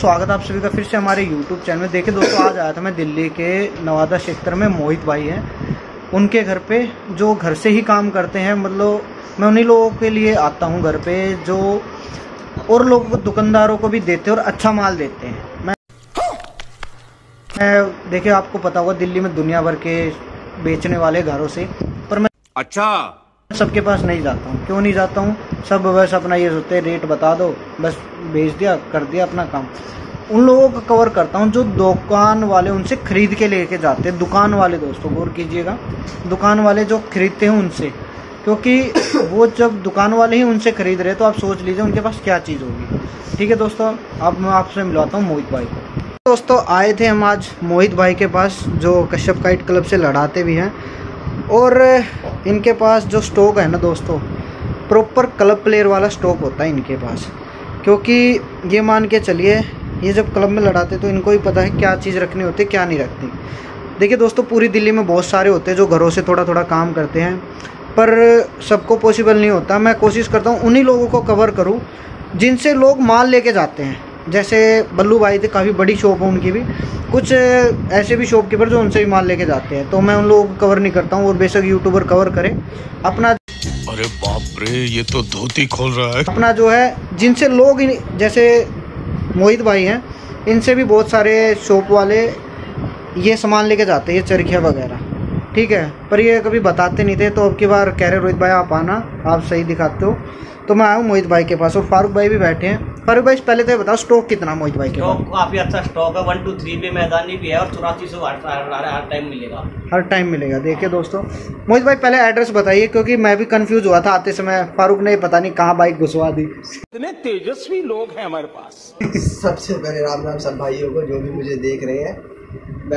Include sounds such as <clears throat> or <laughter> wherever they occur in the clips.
स्वागत आप सभी का फिर से हमारे YouTube चैनल में। देखिए दोस्तों, आज आया था मैं दिल्ली के नवादा क्षेत्र में। मोहित भाई हैं। उनके घर पे जो घर से ही काम करते हैं मतलब मैं उन्हीं लोगों के लिए आता हूँ घर पे, जो और लोगों को, दुकानदारों को भी देते हैं और अच्छा माल देते हैं। मैं मैं देखिए, आपको पता होगा दिल्ली में दुनिया भर के बेचने वाले घरों से, पर मैं अच्छा। सबके पास नहीं जाता हूँ। क्यों नहीं जाता हूँ? सब बस अपना ये सोचते हैं रेट बता दो, बस भेज दिया, कर दिया अपना काम। उन लोगों का कवर करता हूँ जो दुकान वाले उनसे खरीद के लेके जाते हैं। दुकान वाले दोस्तों, गौर कीजिएगा। दुकान वाले जो खरीदते हैं उनसे, क्योंकि <coughs> वो जब दुकान वाले ही उनसे खरीद रहे तो आप सोच लीजिए उनके पास क्या चीज़ होगी। ठीक है दोस्तों, अब मैं आपसे मिलवाता हूँ मोहित भाई को। दोस्तों, आए थे हम आज मोहित भाई के पास, जो कश्यप काइट क्लब से लड़ाते भी हैं। और इनके पास जो स्टॉक है ना दोस्तों प्रॉपर क्लब प्लेयर वाला स्टॉक होता है इनके पास। क्योंकि ये मान के चलिए, ये जब क्लब में लड़ाते तो इनको ही पता है क्या चीज़ रखनी होती है, क्या नहीं रखनी। देखिए दोस्तों, पूरी दिल्ली में बहुत सारे होते हैं जो घरों से थोड़ा थोड़ा काम करते हैं, पर सबको पॉसिबल नहीं होता। मैं कोशिश करता हूँ उन्हीं लोगों को कवर करूँ जिनसे लोग माल लेके जाते हैं। जैसे बल्लू भाई थे काफ़ी बड़ी शॉप है उनकी भी। कुछ ऐसे भी शॉपकीपर जो उनसे भी माल लेके जाते हैं। तो मैं उन लोगों को कवर नहीं करता हूँ और बेशक यूट्यूबर कवर करे। अपना अरे बाप रे ये तो धोती खोल रहा है। अपना जो है जिनसे लोग जैसे मोहित भाई हैं इनसे भी बहुत सारे शॉप वाले ये सामान लेके जाते हैं चरखिया वगैरह। ठीक है? पर ये कभी बताते नहीं थे तो अब की बार कह रहे रोहित भाई आप आना आप सही दिखाते हो। तो मैं आया हूँ मोहित भाई के पास और फारूक भाई भी बैठे हैं। फारूक भाई पहले तो बताओ स्टॉक कितना मोहित भाई के स्टॉक काफ़ी अच्छा स्टॉक है। वन टू थ्री पे मैदानी भी है और चौरासी सौ हर टाइम मिलेगा। हर टाइम मिलेगा। देखिए दोस्तों मोहित भाई पहले एड्रेस बताइए क्योंकि मैं भी कंफ्यूज हुआ था आते समय फारूक ने पता नहीं कहाँ बाइक घुसवा दी। इतने तेजस्वी लोग हैं हमारे पास। सबसे पहले राम राम सब भाइयों को जो भी मुझे देख रहे हैं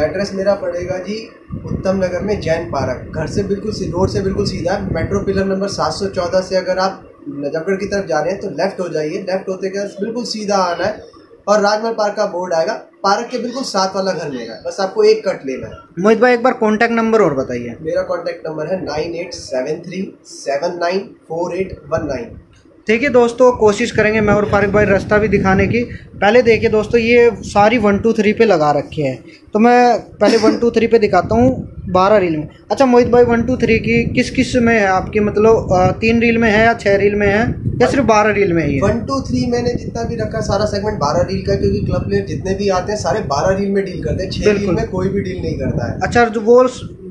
एड्रेस मेरा पड़ेगा जी उत्तम नगर में जैन पार्क। घर से बिल्कुल रोड से बिल्कुल सीधा मेट्रो पिलर नंबर 714 से अगर आप नजफगढ़ की तरफ़ जा रहे हैं तो लेफ़्ट हो जाइए। लेफ़्ट होते के बिल्कुल सीधा आना है और राजमहल पार्क का बोर्ड आएगा। पार्क के बिल्कुल साथ वाला घर लेना है बस आपको एक कट लेना है। मोहित भाई एक बार कॉन्टैक्ट नंबर और बताइए। मेरा कॉन्टैक्ट नंबर है nine eight seven three seven nine four eight one nine. ठीक है दोस्तों कोशिश करेंगे मैं और फारूक भाई रास्ता भी दिखाने की। पहले देखिए दोस्तों ये सारी वन टू थ्री पे लगा रखे हैं। तो मैं पहले वन टू थ्री पे दिखाता हूँ। बारह रील में। अच्छा मोहित भाई वन टू थ्री की किस किसमें है आपकी? मतलब तीन रील में है या छः रील में है? या सिर्फ़ बारह रील में ही है वन टू थ्री मैंने जितना भी रखा सारा सेगमेंट बारह रील का क्योंकि क्लब प्लेयर जितने भी आते हैं सारे बारह रील में डील करते हैं। छह रील में कोई भी डील नहीं करता है। अच्छा जो वो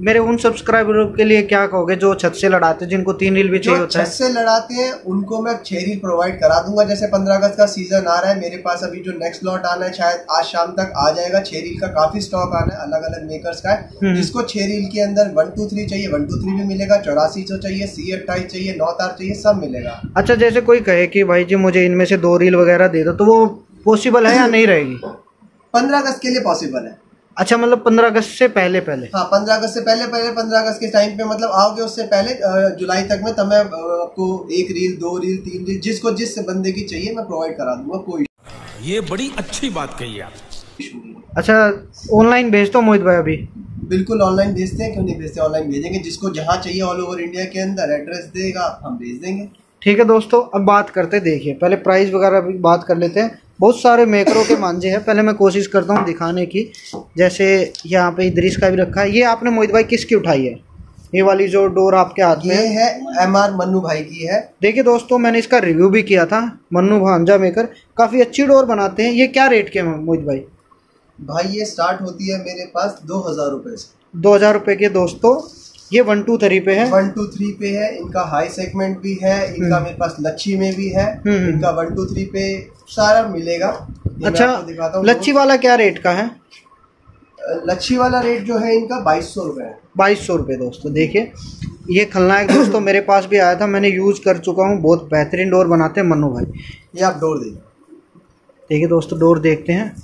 मेरे उन सब्सक्राइबरों के लिए क्या कहोगे जो छत से लड़ाते हैं जिनको तीन रील भी चाहिए होता है? छत से लड़ाते हैं उनको मैं छह रील प्रोवाइड करा दूँगा। जैसे पंद्रह अगस्त का सीज़न आ रहा है मेरे पास अभी जो नेक्स्ट लॉट आना है शायद आज शाम तक आ जाएगा। छह रील का काफ़ी स्टॉक आना है अलग अलग मेकर्स का हम्म। है जिसको छह रील के अंदर वन टू थ्री चाहिए वन टू थ्री भी मिलेगा चौरासी सौ चाहिए सी अट्ठाईस चाहिए नौ तार चाहिए सब मिलेगा। अच्छा जैसे कोई कहे कि भाई जी मुझे इनमें से दो रील वगैरह दे दो तो वो पॉसिबल है या <clears throat> नहीं रहेगी? पंद्रह अगस्त के लिए पॉसिबल है। अच्छा मतलब पंद्रह अगस्त से पहले पहले। हाँ पंद्रह अगस्त से पहले पहले पंद्रह अगस्त के टाइम पे मतलब आओगे उससे पहले जुलाई तक में तब मैं आपको एक रील दो रील तीन रील जिसको जिस बंदे की चाहिए मैं प्रोवाइड करा दूँगा कोई ये बड़ी अच्छी बात कही आप है। अच्छा ऑनलाइन भेज दो मोहित भाई अभी। बिल्कुल ऑनलाइन भेजते हैं क्यों नहीं भेजते? ऑनलाइन भेजेंगे जिसको जहाँ चाहिए ऑल ओवर इंडिया के अंदर एड्रेस देगा हम भेज देंगे। ठीक है दोस्तों अब बात करते हैं देखिए पहले प्राइस वगैरह भी बात कर लेते हैं। बहुत सारे मेकरों के मांझे हैं। पहले मैं कोशिश करता हूँ दिखाने की। जैसे यहाँ पे इद्रिस का भी रखा है। ये आपने मोहित भाई किसकी उठाई है? ये वाली जो डोर आपके हाथ में है। है एम आर मन्नू भाई की है। देखिए दोस्तों मैंने इसका रिव्यू भी किया था। मन्नू भांजा मेकर काफ़ी अच्छी डोर बनाते हैं। ये क्या रेट के हैं मोहित भाई? भाई ये स्टार्ट होती है मेरे पास दो हज़ार रुपए से। दो हज़ार रुपये के दोस्तों। ये वन टू थ्री पे है। वन टू थ्री पे है। इनका हाई सेगमेंट भी है। इनका मेरे पास लच्छी में भी है। हम्म। इनका वन टू थ्री पे सारा मिलेगा। अच्छा दिखाता हूँ। लच्छी वाला क्या रेट का है? लच्छी वाला रेट जो है इनका बाईस सौ रुपये है। बाईस सौ रुपये दोस्तों देखिए ये खलनायक दोस्तों मेरे पास भी आया था मैंने यूज़ कर चुका हूँ बहुत बेहतरीन डोर बनाते हैं मनु भाई। ये आप डोर देखिए देखिए दोस्तों डोर देखते हैं।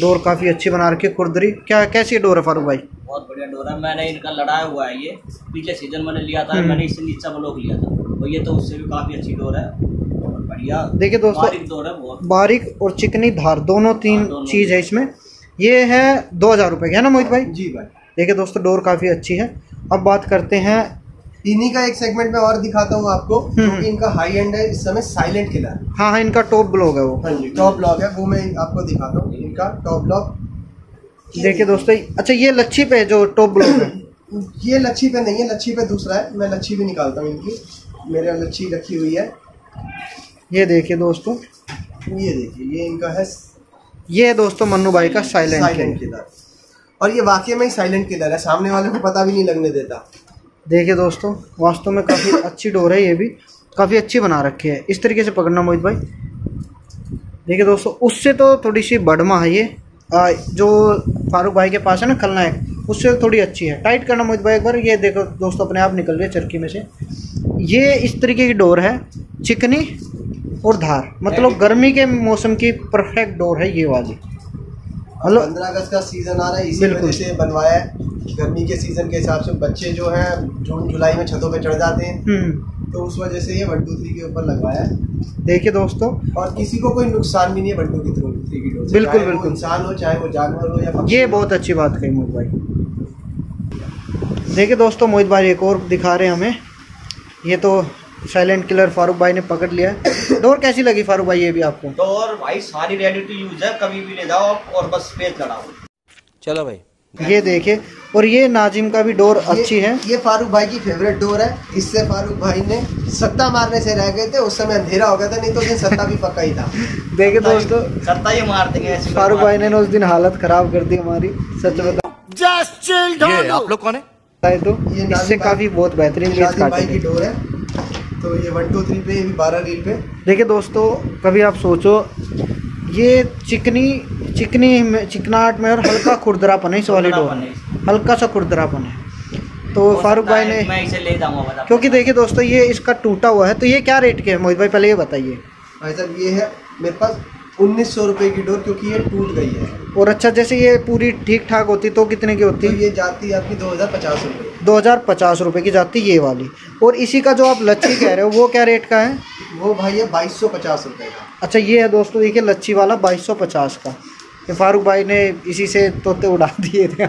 डोर काफ़ी अच्छी बना रखी है खुरदरी। क्या कैसी डोर है फारूक भाई? बहुत बढ़िया डोर है। मैंने इनका लड़ाया हुआ है ये। पिछले सीज़न मैंने लिया था हम्म। मैंने इससे नीचा ब्लॉक लिया था। और ये तो उससे भी काफ़ी अच्छी डोर है। देखिए दोस्तों बारीक है और चिकनी धार दोनों तीन हाँ, चीज़ है इसमें। ये है दो हज़ार रुपये की है ना मोहित भाई? जी भाई। देखिए दोस्तों डोर काफ़ी अच्छी है। अब बात करते हैं इन्हीं का एक सेगमेंट में और दिखाता हूँ आपको हम्म। क्योंकि इनका हाई एंड है इस समय साइलेंट किलर हाँ। हाँ इनका टॉप ब्लॉग है वो। हाँ जी टॉप ब्लॉक है वो मैं आपको दिखाता हूँ इनका टॉप ब्लॉक देखिए दोस्तों अच्छा ये लच्छी पे जो टॉप ब्लॉग है। <clears throat> ये लच्छी पे नहीं है लच्छी पे दूसरा है मैं लच्छी भी निकालता हूँ इनकी। मेरे लच्छी रखी हुई है। ये देखिए दोस्तों। ये देखिए ये इनका है ये है दोस्तों मन्नू भाई का साइलेंट साइलेंट किलर। और ये वाकई में ही साइलेंट किलर है सामने वाले को पता भी नहीं लगने देता। देखिए दोस्तों वास्तव में काफ़ी <laughs> अच्छी डोर है ये भी। काफ़ी अच्छी बना रखी है। इस तरीके से पकड़ना मोहित भाई। देखिए दोस्तों उससे तो थोड़ी सी बड़मा है ये। आ, जो फारूक भाई के पास है ना खलनायक उससे थोड़ी अच्छी है। टाइट करना मोहित भाई एक बार ये देखो दोस्तों अपने आप निकल रही है चरखी में से। ये इस तरीके की डोर है चिकनी और धार मतलब गर्मी के मौसम की परफेक्ट डोर है ये वाली। मतलब पंद्रह अगस्त का सीज़न आ रहा है इसी वजह से बनवाया है। गर्मी के सीज़न के हिसाब से बच्चे जो हैं जून जुलाई में छतों पे चढ़ जाते हैं। हम्म, तो उस वजह से ये वन टू थ्री के ऊपर लगवाया है। देखिए दोस्तों। और किसी को कोई नुकसान भी नहीं है वन टू की थ्री की डोज से। बिल्कुल, बिल्कुल। इंसान हो चाहे वो जानवर हो या ये बहुत अच्छी बात कही मोहित भाई। देखिए दोस्तों मोहित भाई एक और दिखा रहे हैं हमें। ये तो साइलेंट किलर फारूक भाई ने पकड़ लिया डोर कैसी लगी फारूक भाई ये भी आपको? और भाई सारी रेडी टू यूज़ है। कभी भी ले जाओ और बस पेज लड़ाओ चलो भाई। ये देखिए और ये नाजिम का भी डोर अच्छी है। ये फारूक भाई की फेवरेट डोर है। इससे फारूक भाई ने सत्ता मारने से रह गए थे। उस समय अंधेरा हो गया था नहीं तो दिन सत्ता भी पक्का ही था। <laughs> देखिए दोस्तों सत्ता ही मार देंगे फारूक भाई ने ना उस दिन हालत खराब कर दी हमारी सच बता ये आप लोग कौन है? तो ये इससे काफ़ी बहुत बेहतरीन भाई की डोर है। तो ये वन टू थ्री पे ये भी बारह रील पे। देखिए दोस्तों कभी आप सोचो ये चिकनी चिकनी में चिकनाहट में और हल्का खुरदरापन है इस वाली डोर में है। हल्का सा खुरदरापन है। तो फारूक भाई ने मैं इसे ले जाऊँगा क्योंकि देखिए दोस्तों ये इसका टूटा हुआ है तो ये क्या रेट के है? मोहित भाई पहले ये बताइए। भाई साहब ये है मेरे पास उन्नीस सौ रुपये की डोर क्योंकि ये टूट गई है। और अच्छा जैसे ये पूरी ठीक ठाक होती तो कितने की होती? तो ये जाती है आपकी दो हज़ार पचास रुपये दो हज़ार पचास रुपये की जाती ये वाली। और इसी का जो आप लच्छी कह रहे हो वो क्या रेट का है? वो भाई है बाईस सौ पचास रुपये का। अच्छा ये है दोस्तों देखिए लच्छी वाला बाईस सौ पचास का। ये फारूक भाई ने इसी से तोते उड़ा दिए थे।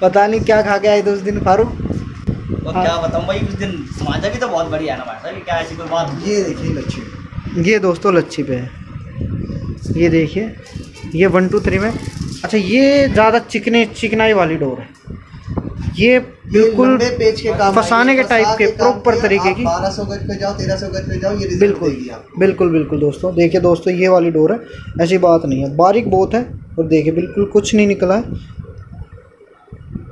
पता नहीं क्या खा के आए थे उस दिन फारूक। तो हाँ। क्या बताऊँ भाई उस दिन भी तो बहुत बढ़िया है ना भाई ये क्या ऐसी कोई बात? ये देखिए लच्छी। ये दोस्तों लच्छी पे है। ये देखिए ये वन टू थ्री में अच्छा ये ज़्यादा चिकने चिकनाई वाली डोर है। ये बिल्कुल पेज के काम फंसाने के टाइप के प्रॉपर तरीके की। बारह सौ गज पे जाओ तेरह सौ गज पे जाओ ये बिल्कुल बिल्कुल बिल्कुल दोस्तों। देखिए दोस्तों ये वाली डोर है। ऐसी बात नहीं है। बारीक बहुत है और देखिए बिल्कुल कुछ नहीं निकला है।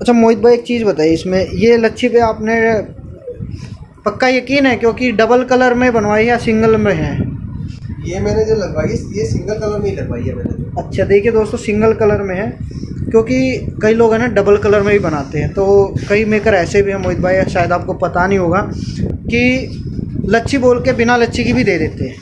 अच्छा मोहित भाई एक चीज़ बताइए इसमें ये लच्छी पे आपने पक्का यकीन है क्योंकि डबल कलर में बनवाई है सिंगल में है? ये मैंने जो लगवाई है ये सिंगल कलर में ही लगवाई है मैंने। तो अच्छा देखिए दोस्तों सिंगल कलर में है क्योंकि कई लोग हैं ना डबल कलर में भी बनाते हैं। तो कई मेकर ऐसे भी हैं मोहित भाई शायद आपको पता नहीं होगा कि लच्छी बोल के बिना लच्छी की भी दे देते हैं।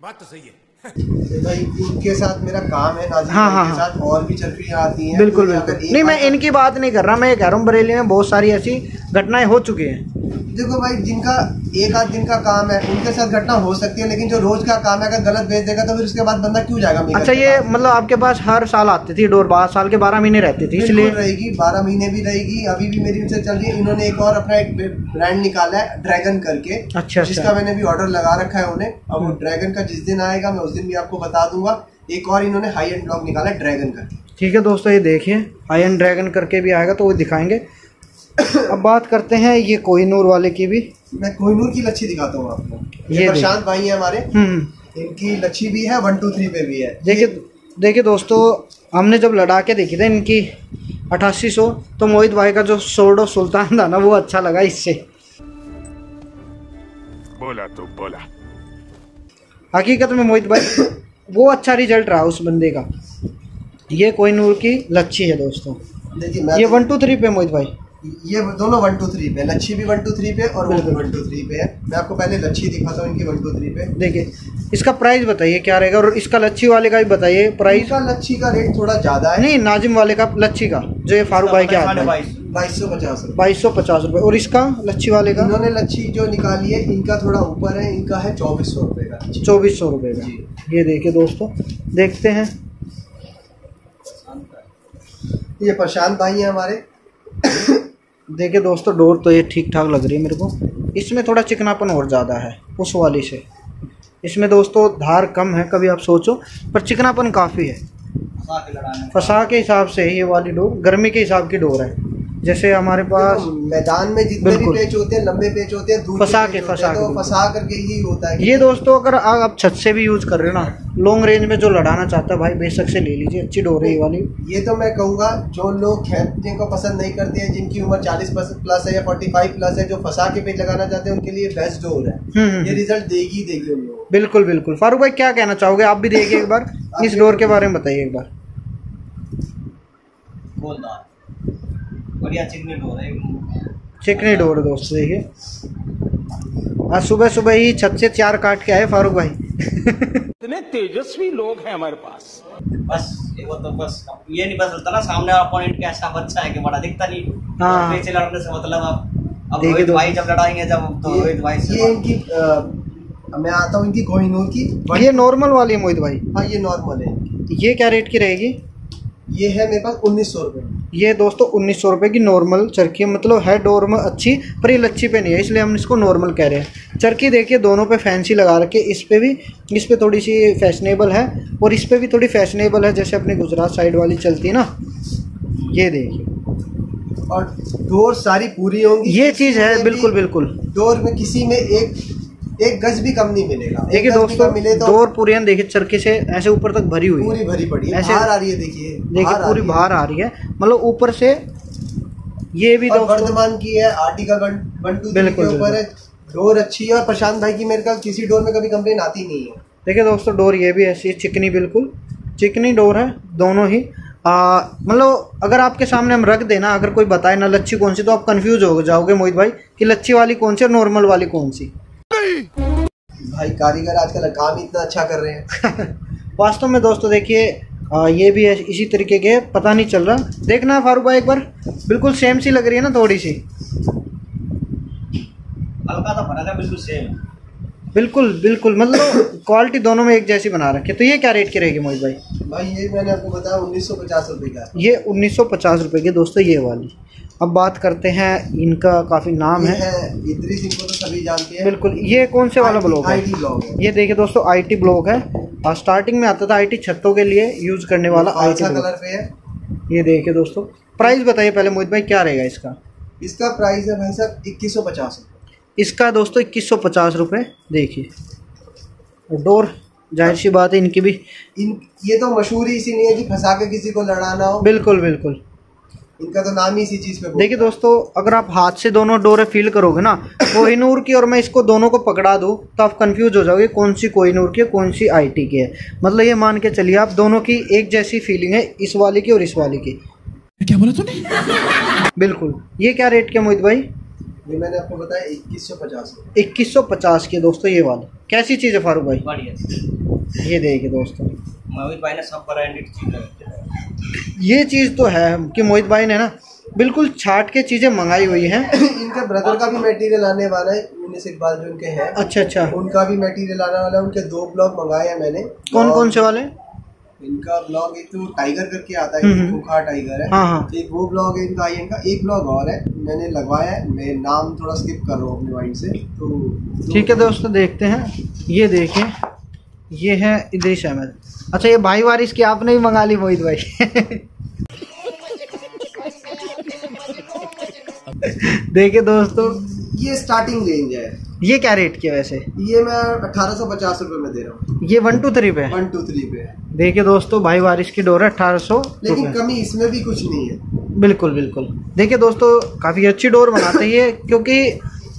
बात तो भाई इनके साथ मेरा काम है नाजिम हाँ, हाँ, हाँ। साथ और भी चल आती हैं। बिल्कुल तो बिल्कुल। नहीं मैं इनकी बात नहीं कर रहा मैं ये कह रहा हूँ बरेली में बहुत सारी ऐसी घटनाएँ हो चुकी हैं। देखो भाई जिनका एक आध दिन का काम है उनके साथ घटना हो सकती है लेकिन जो रोज का काम है अगर गलत भेज देगा तो फिर उसके बाद बंदा क्यों जाएगा अच्छा ये मतलब आपके पास हर साल आती थी डोर बारह साल के बारह महीने रहती थी इसलिए रहेगी बारह महीने भी रहेगी अभी भी मेरी उनसे चल रही है इन्होंने एक और अपना एक ब्रांड निकाला है ड्रैगन करके अच्छा जिसका अच्छा मैंने भी ऑर्डर लगा रखा है उन्हें। अब वो ड्रैगन का जिस दिन आएगा मैं उस दिन भी आपको बता दूँगा। एक और इन्होंने हाई एंड ब्लॉक निकाला है ड्रैगन का ठीक है दोस्तों ये देखिए हाई एंड ड्रैगन करके भी आएगा तो वो दिखाएँगे। अब बात करते हैं ये कोहिनूर वाले की भी। मैं कोहिनूर की लच्छी दिखाता हूँ आपको। ये प्रशांत भाई है हमारे। हम्म। इनकी लच्छी भी है वन टू थ्री पे भी है। देखिए देखिए दोस्तों हमने जब लड़ा के देखी थी इनकी अठासी सौ तो मोहित भाई का जो सोर्ड ऑफ़ सुल्तान था ना वो अच्छा लगा इससे। बोला तो बोला। हकीकत में मोहित भाई वो अच्छा रिज़ल्ट रहा उस बंदे का। ये कोहिनूर की लच्छी है दोस्तों। देखिए ये वन टू थ्री पे मोहित भाई। ये दोनों वन टू थ्री पे लच्छी भी वन टू थ्री पे और वो भी। वन टू थ्री पे है। मैं आपको पहले लच्छी दिखाता हूँ इनकी वन टू थ्री पे। देखिए इसका प्राइस बताइए क्या रहेगा? और इसका लच्छी वाले का भी बताइए प्राइस इसका लच्छी का रेट थोड़ा ज़्यादा है। नहीं नाजिम वाले का लच्छी का जो ये फारूक भाई के हाथ में बाईस सौ पचास बाईस सौ पचास रुपये और इसका लच्छी वाले का? इन्होंने लच्छी जो निकाली है इनका थोड़ा ऊपर है इनका है चौबीस सौ रुपये का। चौबीस सौ रुपये का। ये देखिए दोस्तों देखते हैं। ये प्रशांत भाई हैं हमारे। देखिए दोस्तों डोर तो ये ठीक ठाक लग रही है मेरे को। इसमें थोड़ा चिकनापन और ज़्यादा है उस वाली से। इसमें दोस्तों धार कम है कभी आप सोचो पर चिकनापन काफ़ी है। फंसा के हिसाब से ये वाली डोर गर्मी के हिसाब की डोर है। जैसे हमारे पास मैदान में जितने भी। पेच होते हैं लंबे पेच होते हैं फंसा के, फंसा के तो फंसा करके ही होता है। ये दोस्तों अगर आप छत से भी यूज़ कर रहे हो ना लॉन्ग रेंज में जो लड़ाना चाहता है भाई बेशक से ले लीजिए अच्छी डोर है वाली। ये तो मैं कहूँगा जो लोग खेत को पसंद नहीं करते हैं जिनकी उम्र 40 प्लस है या 45 प्लस है जो फंसा के पेच लगाना चाहते हैं उनके लिए बेस्ट डोर है। हम्म, हम्म, ये हम्म। रिज़ल्ट देगी देगी उन लोगों बिल्कुल बिल्कुल। फारूक भाई क्या कहना चाहोगे? आप भी देखिए एक बार इस डोर के बारे में बताइए एक बार। गोलदार बढ़िया चिकनी डोर है चिकनी डोर है दोस्तों देखिए। आज सुबह सुबह ही छत से चार काट के आए फारूक भाई। इतने तेजस्वी लोग हैं हमारे पास। बस ये वो तो बस ये नहीं पता चलता ना सामने वाला अपोनेंट कैसा बच्चा है कि बड़ा दिखता नहीं। हाँ। पीछे लड़ने से मतलब अब अब देखिए रोहित तो- भाई जब लड़ाएँगे जब तो रोहित भाई से ये इनकी अ, मैं आता हूँ इनकी कोहिनूर की। ये नॉर्मल वाली है मोहित भाई। हाँ ये नॉर्मल है। ये क्या रेट की रहेगी? ये है मेरे पास उन्नीस सौ रुपये ये दोस्तों उन्नीस सौ रुपये की नॉर्मल चरखी मतलब है डोर में अच्छी पर ये लच्छी पे नहीं है इसलिए हम इसको नॉर्मल कह रहे हैं। चरखी देखिए दोनों पे फैंसी लगा रखे इस पर भी इस पर थोड़ी सी फैशनेबल है और इस पे भी थोड़ी फैशनेबल है जैसे अपनी गुजरात साइड वाली चलती है ना। ये देखिए। और डोर सारी पूरी होंगी ये चीज़ है बिल्कुल बिल्कुल। डोर में किसी में एक एक गज भी कम नहीं मिलेगा। एक देखिए दोस्तों मिले तो डोर पूरी देखिए चरखी से ऐसे ऊपर तक भरी हुई पूरी भरी पड़ी है ऐसे- बाहर आ रही है देखिए देखिए पूरी बाहर आ रही है। मतलब ऊपर से ये भी वर्धमान की है article one one two three बिल्कुल, ऊपर है डोर अच्छी है और प्रशांत भाई की मेरे का किसी डोर में कभी कंप्लेन आती नहीं है। देखिए दोस्तों डोर ये भी ऐसी चिकनी बिल्कुल। चिकनी डोर है दोनों ही। मतलब अगर आपके सामने हम रख देना अगर कोई बताए ना लच्छी कौन सी तो आप कंफ्यूज हो जाओगे मोहित भाई कि लच्छी वाली कौन सी और नॉर्मल वाली कौन सी। भाई कारीगर आजकल काम ही इतना अच्छा कर रहे हैं। <laughs> वास्तव में दोस्तों देखिए ये भी है इसी तरीके के पता नहीं चल रहा। देखना है फारूक भाई एक बार बिल्कुल सेम सी लग रही है ना थोड़ी सी। हल्का सा फ़र्क है बिल्कुल सेम बिल्कुल बिल्कुल मतलब <coughs> क्वालिटी दोनों में एक जैसी बना रखी है। तो ये क्या रेट की रहेगी मोहित भाई? भाई ये मैंने आपको बताया उन्नीस सौ पचास रुपये का। ये उन्नीस सौ पचास रुपये की दोस्तों ये वाली। अब बात करते हैं इनका काफ़ी नाम है। है इद्रिस इनको तो सभी जानते हैं। बिल्कुल ये कौन से वाला ब्लॉग है? आईटी ब्लॉग है। ये देखिए दोस्तों आईटी ब्लॉक है। और स्टार्टिंग में आता था आईटी छतों के लिए यूज़ करने वाला आईटी कलर पे है? ये देखिए दोस्तों प्राइस बताइए पहले मोहित भाई क्या रहेगा इसका? इसका प्राइस है भाई साहब इक्कीस सौ पचास इसका दोस्तों इक्कीस सौ पचास रुपये देखिए। डोर ज़ाहिर सी बात है इनकी भी इन ये तो मशहूर ही इसी नहीं है कि फंसा के किसी को लड़ाना हो। बिल्कुल बिल्कुल। इनका तो नाम ही इसी चीज़ पे देखिए दोस्तों अगर आप हाथ से दोनों डोरे फील करोगे ना कोहिनूर की और मैं इसको दोनों को पकड़ा दूँ तो आप कंफ्यूज हो जाओगे कौन सी कोहिनूर की है कौन सी आईटी की है। मतलब ये मान के चलिए आप दोनों की एक जैसी फीलिंग है इस वाले की और इस वाले की। क्या बोला तूने? बिल्कुल। ये क्या रेट के मोहित भाई? ये मैंने आपको बताया इक्कीस सौ पचास। इक्कीस सौ पचास की दोस्तों ये वाली। कैसी चीज़ है फारूक भाई? बढ़िया। ये देखिए दोस्तों। मोहित भाई ने सब ब्रांडेड चीज़ रखी ये चीज़ तो है कि मोहित भाई ने ना बिल्कुल छाट के चीज़ें मंगाई हुई हैं। इनके ब्रदर का भी मटेरियल आने वाला है यूनिस इकबाल जो इनके हैं। अच्छा अच्छा। उनका भी मटेरियल आने वाला है उनके दो ब्लॉग मंगाए हैं मैंने। कौन कौन से वाले? इनका ब्लॉग एक तो टाइगर करके आता हम्म, है हम्म। खूंखार टाइगर है। हाँ, हाँ। एक वो ब्लॉग है इनका आयन का एक ब्लॉग और है। मैंने लगवाया है मैं नाम थोड़ा स्किप कर रहा हूँ अपने माइंड से। तो ठीक है दोस्तों देखते हैं। ये देखें। ये है इद्रिस अहमद। अच्छा ये भाई वारिस की आपने भी मंगा ली मोहित भाई। देखिए दोस्तों ये स्टार्टिंग रेंज है। ये क्या रेट की वैसे? ये मैं अठारह सौ पचास रुपये में दे रहा हूँ। ये वन टू थ्री पे वन टू थ्री पे है। देखिए दोस्तों भाई वारिस की डोर है अठारह सौ लेकिन कमी इसमें भी कुछ नहीं है। बिल्कुल बिल्कुल। देखिए दोस्तों काफ़ी अच्छी डोर बनाते हैं क्योंकि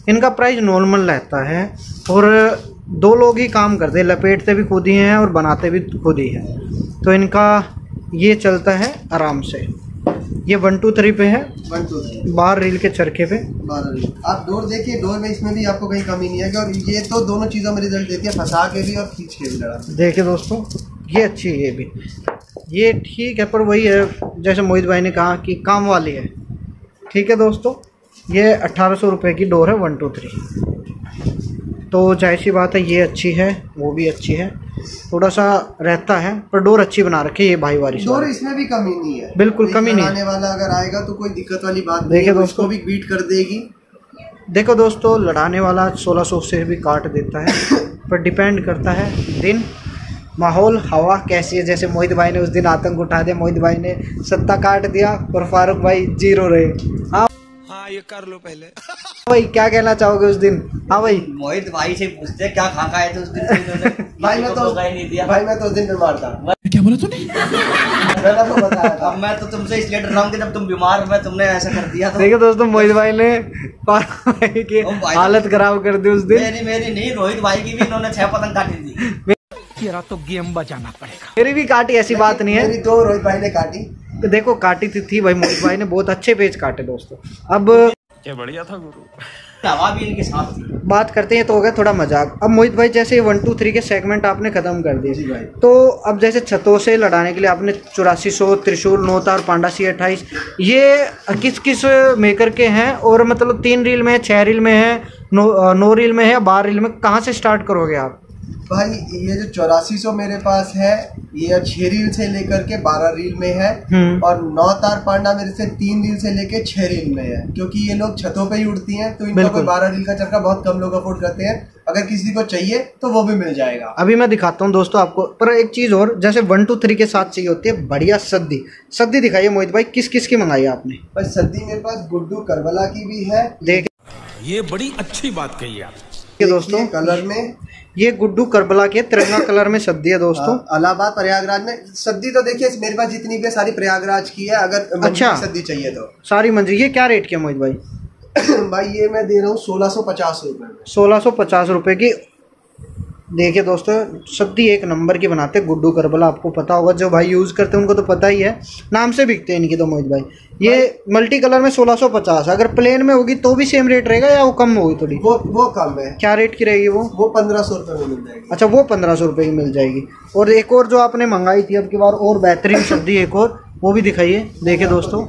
इनका प्राइस नॉर्मल रहता है और दो लोग ही काम करते हैं लपेटते भी खुद ही हैं और बनाते भी खुद ही हैं। तो इनका ये चलता है आराम से। ये वन टू थ्री पे है। वन टू थ्री बाहर रील के चरखे पे। बारह आप डोर देखिए डोर में इसमें भी आपको कहीं कमी नहीं है और ये तो दोनों चीज़ों में रिज़ल्ट देती है फंसा के भी और खींच के भी लड़ा। देखिए दोस्तों ये अच्छी है ये भी। ये ठीक है पर वही है जैसे मोहित भाई ने कहा कि काम वाली है। ठीक है दोस्तों ये अट्ठारह सौ रुपये की डोर है वन टू थ्री तो ज़ाहिर सी बात है ये अच्छी है वो भी अच्छी है। थोड़ा सा रहता है पर डोर अच्छी बना रखी है ये भाई वारिश डोर इसमें भी कमी नहीं है। बिल्कुल कमी नहीं। चलाने वाला अगर आएगा तो कोई दिक्कत वाली बात नहीं देखिए दोस्तों। भी बीट कर देगी। देखो दोस्तों लड़ाने वाला 1600 से भी काट देता है पर डिपेंड करता है दिन माहौल हवा कैसी है। जैसे मोहित भाई ने उस दिन आतंक उठा दिया मोहित भाई ने सत्ता काट दिया और फारूक भाई ज़ीरो रहे। हाँ। कर लो पहले। <laughs> भाई क्या कहना चाहोगे उस दिन? हाँ भाई। मोहित भाई से पूछते क्या खा खाए थे उस दिन? <laughs> भाई मैं तो नहीं दिया। भाई मैं तो उस दिन बीमार था। क्या बोला तूने? मैंने आपको बताया था। अब मैं तो तुमसे इसलिए डर रहा हूँ कि जब तुम बीमार हुए तुमने ऐसा कर दिया तो देखिए दोस्तों मोहित भाई ने भाई की हालत खराब कर दी उस दिन। मेरी मेरी नहीं रोहित भाई की भी इन्होंने छह पतंग काटी थी। तेरा तो गेम बजाना पड़ेगा। मेरी भी काटी ऐसी बात नहीं है। मेरी दो रोहित भाई ने काटी। देखो काटी थी, थी भाई मोहित भाई ने बहुत अच्छे पेज काटे दोस्तों। अब क्या बढ़िया था गुरु। हवा भी इनके साथ थी। बात करते हैं तो हो गया थोड़ा मज़ाक। अब मोहित भाई जैसे वन टू थ्री के सेगमेंट आपने खत्म कर दिए। भाई। तो अब जैसे छतों से लड़ाने के लिए आपने चौरासी सौ त्रिशूल नौतार पांडा सी अट्ठाईस ये किस किस मेकर के हैं? और मतलब तीन रील में है छः रील में है नौ नौ रील में है या बारह रील में? कहाँ से स्टार्ट करोगे आप? भाई ये जो चौरासी सौ मेरे पास है ये छह रील से लेकर के बारह रील में है हम्म। और नौ तार पांडा मेरे से तीन रील से लेके छह रील में है क्योंकि ये लोग छतों पे ही उड़ती हैं तो इनका बिल्कुल। कोई बारह रील का चक्का बहुत कम लोग अफोर्ड करते हैं। अगर किसी को चाहिए तो वो भी मिल जाएगा। अभी मैं दिखाता हूँ दोस्तों आपको पर एक चीज़ और जैसे वन टू थ्री के साथ चाहिए होती है बढ़िया सद्दी। सद्दी दिखाइए मोहित भाई किस किस की मंगाई आपने? पर सर्दी मेरे पास गुड्डू करबला की भी है। देख। ये बड़ी अच्छी बात कही आप दोस्तों। कलर में ये गुड्डू करबला के है, तिरंगा कलर में सद्दी है दोस्तों। अलाहाबाद प्रयागराज में सद्दी तो देखिए मेरे पास जितनी भी है सारी प्रयागराज की है अगर अच्छा। सद्दी चाहिए तो। सारी मंजिल ये क्या रेट की है मोहित भाई? <coughs> भाई ये मैं दे रहा हूँ सोलह सौ पचास रुपये में। सोलह सौ पचास रुपये की देखिए दोस्तों सब्ज़ी एक नंबर की बनाते हैं गुड्डू करबला आपको पता होगा जो भाई यूज़ करते हैं उनको तो पता ही है। नाम से बिकते हैं इनकी तो मोहित भाई। ये मल्टी कलर में सोलह सौ पचास अगर प्लेन में होगी तो भी सेम रेट रहेगा या वो कम होगी थोड़ी? वो वो कम है। क्या रेट की रहेगी वो? वो पंद्रह सौ रुपये में मिल जाएगी। अच्छा वो पंद्रह सौ रुपये की मिल जाएगी। और एक और जो आपने मंगाई थी अब की बार और बेहतरीन सब्ज़ी एक और वो भी दिखाइए। देखिए दोस्तों।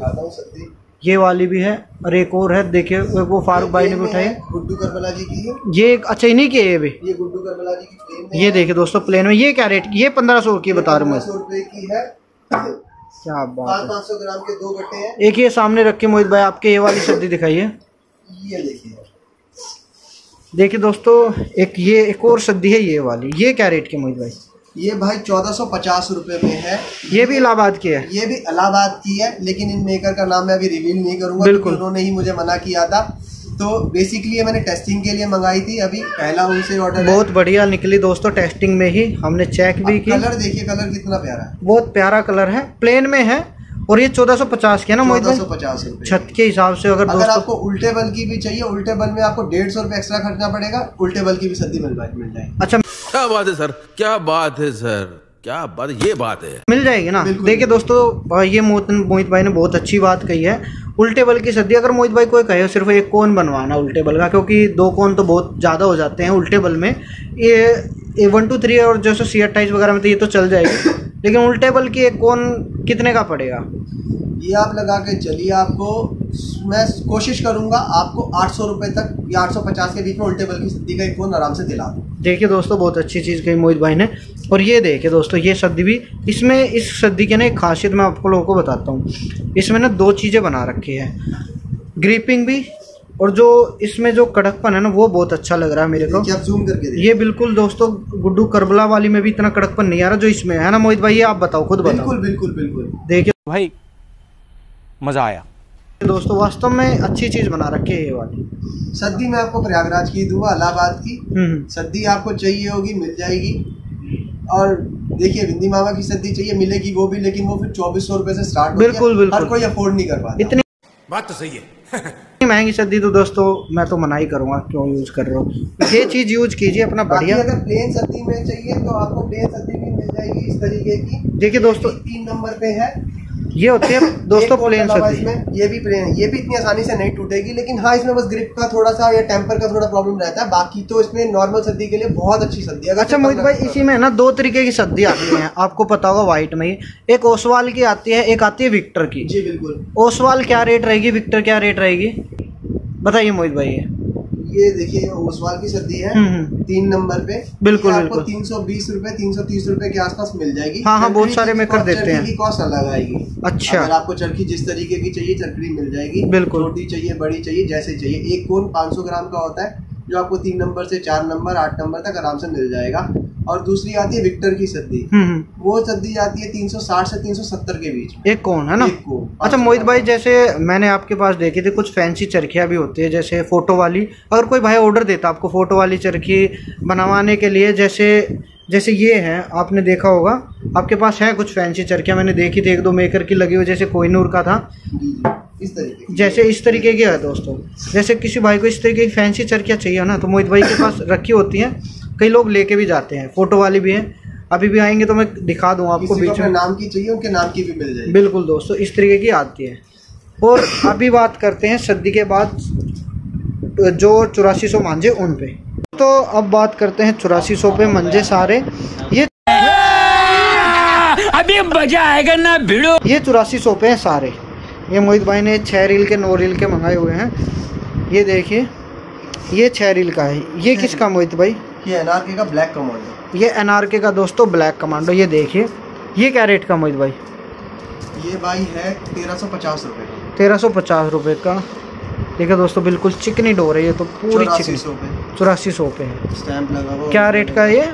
ये वाली भी है और एक और है देखिए वो फारूक भाई ने भी उठाई गुड्डू करबला जी की है ये अच्छा इन्हीं की है ये भी। ये गुड्डू करबला जी की प्लेन में ये देखिए दोस्तों प्लेन में ये क्या रेट ये पंद्रह सौ की बता रहा हूँ सौ की है। मैं क्या बात पाँच है सौ ग्राम के दो गट्टे हैं। एक ये सामने रखे मोहित भाई आपके ये वाली सब्ज़ी दिखाइए। ये देखिए। देखिए दोस्तों एक ये एक और सब्ज़ी है ये वाली। ये क्या रेट की मोहित भाई? ये भाई चौदह सौ पचास रुपए में है। ये भी इलाहाबाद की है। ये भी इलाहाबाद की है लेकिन इन मेकर का नाम मैं अभी रिवील नहीं करूँगा बिल्कुल। उन्होंने ही मुझे मना किया था। तो बेसिकली ये मैंने टेस्टिंग के लिए मंगाई थी। अभी पहला उनसे ऑर्डर बहुत बढ़िया निकली दोस्तों टेस्टिंग में ही। हमने चेक भी की। कलर देखिए कलर कितना प्यारा है। बहुत प्यारा कलर है। प्लेन में है। और ये चौदह सौ पचास के है ना मोहित चौदह सौ पचास छत के हिसाब से अगर अगर आपको उल्टे बल की भी चाहिए उल्टे बल में आपको डेढ़ सौ रुपए एक्स्ट्रा खर्चना पड़ेगा उल्टे बल की भी सदी मिल जाए- जाएगी। अच्छा क्या बात है सर? क्या बात है सर? क्या बात ये बात है। मिल जाएगी ना। देखिए दोस्तों ये मोहित मोहित भाई ने बहुत अच्छी बात कही है। उल्टे बल की सद्दी अगर मोहित भाई कोई कहे सिर्फ़ एक कोन बनवाना उल्टे बल का क्योंकि दो कोन तो बहुत ज़्यादा हो जाते हैं उल्टे बल में ये वन टू थ्री और जैसे सी अट्ठाईस वगैरह में तो ये तो चल जाएगी लेकिन उल्टे बल की एक कोन कितने का पड़ेगा? ये आप लगा के चलिए आपको मैं कोशिश करूँगा आपको आठ सौ रुपये तक या आठ सौ पचास के बीच में उल्टे बल की सब्ज़ी का एक फ़ोन आराम से दिला दूँ। देखिए दोस्तों बहुत अच्छी चीज़ कही मोहित भाई ने और ये देखिए दोस्तों ये सद्दी भी इसमें इस सद्दी के ना एक खासियत मैं आपको लोगों को बताता हूँ इसमें ना दो चीज़ें बना रखी है। ग्रिपिंग भी और जो इसमें जो कड़कपन है ना वो बहुत अच्छा लग रहा है मेरे को। आप जूम करके ये बिल्कुल दोस्तों गुड्डू करबला वाली में भी इतना कड़कपन नहीं आ रहा जो इसमें है ना मोहित भाई ये आप बताओ खुद बताओ। बिल्कुल बिल्कुल बिल्कुल। देखिए। भाई मज़ा आया। दोस्तों वास्तव में अच्छी चीज़ बना रखी है ये वाली। सद्दी में आपको प्रयागराज की दूँगा इलाहाबाद की। हम्म हम्म। सद्दी आपको चाहिए होगी मिल जाएगी। और देखिए बिंदी मामा की सद्दी चाहिए मिलेगी वो भी लेकिन वो फिर चौबीस सौ रुपए से स्टार्ट बिल्कुल, बिल्कुल। हर कोई अफोर्ड नहीं कर पाता। इतनी बात तो सही है। इतनी <laughs> महँगी सर्दी तो दोस्तों मैं तो मना ही करूँगा क्यों यूज़ कर रहे हो? ये चीज़ यूज़ कीजिए अपना बढ़िया। अगर प्लेन सर्दी में चाहिए तो आपको प्लेन सर्दी भी मिल जाएगी इस तरीके की। देखिए दोस्तों तीन नंबर पे है। ये होती है <coughs> दोस्तों प्लेन सब्ज़ी। इसमें ये भी प्लेन ये भी इतनी आसानी से नहीं टूटेगी लेकिन हाँ इसमें बस ग्रिप का थोड़ा सा या टेम्पर का थोड़ा प्रॉब्लम रहता है। बाकी तो इसमें नॉर्मल सद्दी के लिए बहुत अच्छी सद्दी है। अच्छा मोहित भाई इसी में ना दो तरीके की सब्ज़ी आती है <coughs> आपको पता होगा व्हाइट में ही। एक ओसवाल की आती है एक आती है विक्टर की। जी बिल्कुल। ओसवाल क्या रेट रहेगी? विक्टर क्या रेट रहेगी? बताइए मोहित भाई। ये देखिए ओसवाल की सद्दी है हम्म, हम्म। तीन नंबर पे। बिल्कुल, आपको बिल्कुल। तीन सौ बीस रूपए तीन सौ तीस रूपए के आसपास मिल जाएगी। हाँ, हाँ, बहुत सारे की में कर देते हैं। कॉस्ट अलग आएगी। अच्छा। अगर आपको चरखी जिस तरीके की चाहिए चरखी मिल जाएगी बिल्कुल। छोटी चाहिए बड़ी चाहिए जैसे चाहिए एक कोन 500 ग्राम का होता है जो आपको तीन नंबर से चार नंबर आठ नंबर तक आराम से मिल जाएगा और दूसरी आती है विक्टर की सद्दी हम्म हम्म। वो सद्दी आती है 360 से 370 के बीच एक कौन है ना एक कौन। अच्छा मोहित भाई जैसे मैंने आपके पास देखी थी कुछ फैंसी चरखियाँ भी होती है जैसे फ़ोटो वाली अगर कोई भाई ऑर्डर देता आपको फ़ोटो वाली चरखी बनवाने के लिए जैसे जैसे ये है आपने देखा होगा आपके पास है कुछ फैंसी चरखियाँ मैंने देखी थी एक दो मेकर की लगी हुई जैसे कोहिनूर का था। इस तरीके जैसे इस तरीके की है दोस्तों। जैसे किसी भाई को इस तरीके की फैंसी चरखियाँ चाहिए ना तो मोहित भाई के पास <coughs> रखी होती हैं कई लोग लेके भी जाते हैं फ़ोटो वाली भी हैं। अभी भी आएँगे तो मैं दिखा दूँ आपको बीच में। नाम की चाहिए उनके नाम की भी मिल जाएगी बिल्कुल दोस्तों इस तरीके की आती है। और अभी बात करते हैं सर्दी के बाद जो चौरासी सौ मांझे उन पे। तो अब बात करते हैं चौरासी सौ पे मंजे सारे। ये अभी मज़ा आएगा ना भिड़ो। ये चौरासी सौ पे हैं सारे। ये मोहित भाई ने छः रील के नौ रील के मंगाए हुए हैं। ये देखिए ये छः रील का है। ये किसका मोहित भाई? ये एनआरके का ब्लैक कमांडो ये एनआरके का दोस्तों ब्लैक कमांडो ये देखिए ये क्या रेट का मोहित भाई? ये भाई है तेरह सौ पचास रुपए का। तेरह सौ पचास रुपये का। देखिए दोस्तों बिल्कुल चिकनी डोर है ये तो पूरी चिकनी। चौरासी सौ पे है। स्टैंप लगा हुआ क्या रेट का है ये?